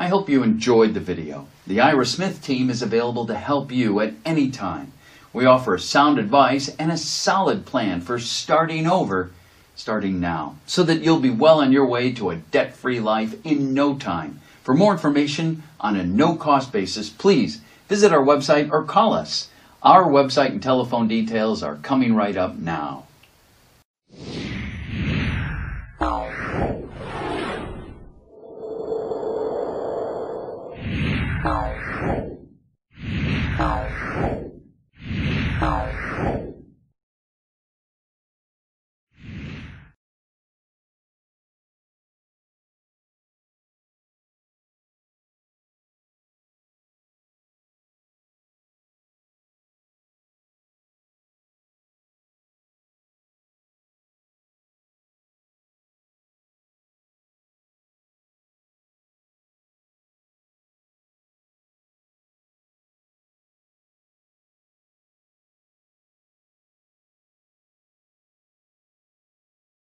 I hope you enjoyed the video. The Ira Smith team is available to help you at any time. We offer sound advice and a solid plan for starting over, starting now, so that you'll be well on your way to a debt free life in no time. For more information on a no cost basis, please visit our website or call us. Our website and telephone details are coming right up now. Oh.